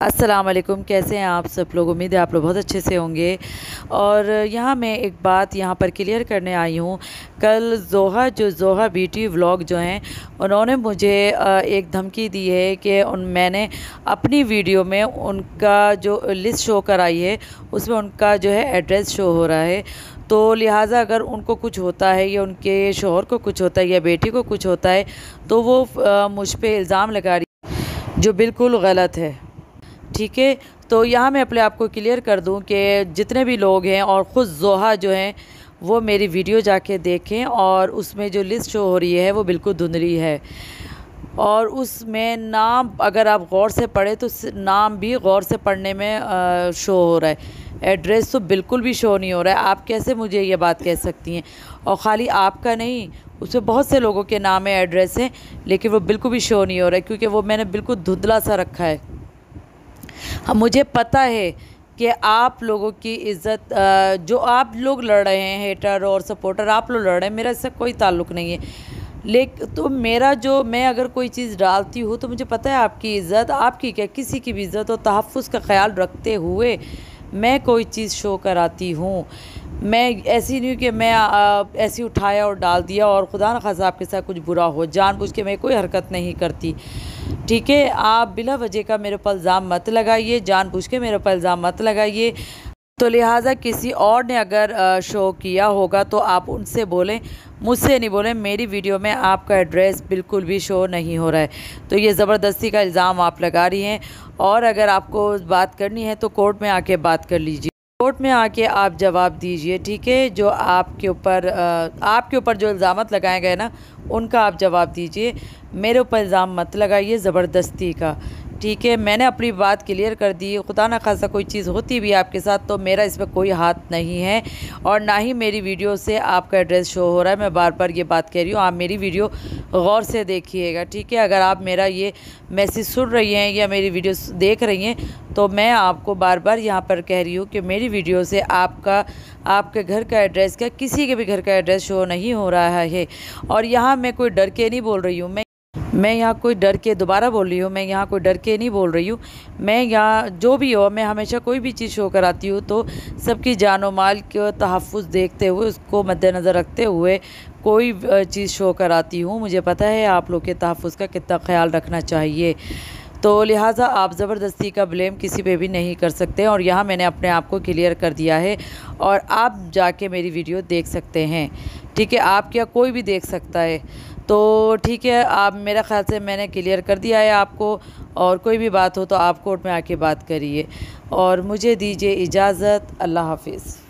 वालेकुम कैसे हैं आप सब लोग? उम्मीद है आप लोग बहुत अच्छे से होंगे। और यहाँ मैं एक बात यहाँ पर क्लियर करने आई हूँ। कल जोहा, जो जोहा ब्यूटी व्लॉग जो हैं, उन्होंने मुझे एक धमकी दी है कि उन, मैंने अपनी वीडियो में उनका जो लिस्ट शो कराई है, उसमें उनका जो है एड्रेस शो हो रहा है। तो लिहाजा अगर उनको कुछ होता है या उनके शोहर को कुछ होता है या बेटी को कुछ होता है तो वो मुझ पर इल्ज़ाम लगा रही जो बिल्कुल गलत है। ठीक है? तो यहाँ मैं अपने आप को क्लियर कर दूँ कि जितने भी लोग हैं और ख़ुद जोहा जो हैं वो मेरी वीडियो जाके देखें और उसमें जो लिस्ट शो हो रही है वो बिल्कुल धुंधली है। और उसमें नाम अगर आप गौर से पढ़े तो नाम भी गौर से पढ़ने में आ, शो हो रहा है। एड्रेस तो बिल्कुल भी शो नहीं हो रहा है। आप कैसे मुझे ये बात कह सकती हैं? और ख़ाली आपका नहीं उसमें बहुत से लोगों के नाम है एड्रेस हैं लेकिन वो बिल्कुल भी शो नहीं हो रहा है क्योंकि वो मैंने बिल्कुल धुंधला सा रखा है हाँ। मुझे पता है कि आप लोगों की इज़्ज़त जो आप लोग लड़ रहे हैं हेटर और सपोर्टर आप लोग लड़ रहे हैं, मेरा इससे कोई ताल्लुक़ नहीं है। लेकिन तो मेरा जो, मैं अगर कोई चीज़ डालती हूँ तो मुझे पता है आपकी इज़्ज़त, आपकी क्या, किसी की भी इज़्ज़त और तहफ़ का ख्याल रखते हुए मैं कोई चीज़ शो कराती हूँ। मैं ऐसी नहीं कि मैं ऐसी उठाया और डाल दिया और खुदा न खासा आपके साथ कुछ बुरा हो, जानबूझ के मैं कोई हरकत नहीं करती। ठीक है, आप बिला वजह का मेरे पर इल्ज़ाम मत लगाइए, जानबूझ के मेरे पर इल्ज़ाम मत लगाइए। तो लिहाजा किसी और ने अगर शो किया होगा तो आप उनसे बोलें, मुझसे नहीं बोलें, मेरी वीडियो में आपका एड्रेस बिल्कुल भी शो नहीं हो रहा है। तो ये ज़बरदस्ती का इल्ज़ाम आप लगा रही हैं और अगर आपको बात करनी है तो कोर्ट में आके बात कर लीजिए। कोर्ट में आके आप जवाब दीजिए, ठीक है? जो आपके ऊपर आपके ऊपर जो इल्ज़ाम लगाए गए ना, उनका आप जवाब दीजिए। मेरे ऊपर इल्ज़ाम मत लगाइए, ज़बरदस्ती का। ठीक है, मैंने अपनी बात क्लियर कर दी, खुदा न खासा कोई चीज़ होती भी आपके साथ तो मेरा इस पर कोई हाथ नहीं है और ना ही मेरी वीडियो से आपका एड्रेस शो हो रहा है, मैं बार बार ये बात कह रही हूँ, आप मेरी वीडियो गौर से देखिएगा, ठीक है? अगर आप मेरा ये मैसेज सुन रही हैं या मेरी वीडियो देख रही हैं तो मैं आपको बार बार यहाँ पर कह रही हूँ कि मेरी वीडियो से आपका, आपके घर का एड्रेस क्या किसी के भी घर का एड्रेस शो नहीं हो रहा है। और यहाँ मैं कोई डर के नहीं बोल रही हूँ, मैं मैं यहाँ कोई डर के दोबारा बोल रही हूँ, मैं यहाँ कोई डर के नहीं बोल रही हूँ। मैं यहाँ जो भी हो, मैं हमेशा कोई भी चीज़ शो कराती हूँ तो सबकी जान माल के तहफ़ देखते हुए, उसको मद्देनज़र रखते हुए कोई चीज़ शो कराती हूँ। मुझे पता है आप लोग के तहफ़ का कितना ख्याल रखना चाहिए। तो लिहाजा आप ज़बरदस्ती का ब्लेम किसी पे भी नहीं कर सकते और यहाँ मैंने अपने आप को क्लियर कर दिया है और आप जाके मेरी वीडियो देख सकते हैं। ठीक है, आप क्या कोई भी देख सकता है। तो ठीक है, आप मेरा ख्याल से मैंने क्लियर कर दिया है आपको। और कोई भी बात हो तो आप कोर्ट में आके बात करिए। और मुझे दीजिए इजाज़त। अल्लाह हाफिज़।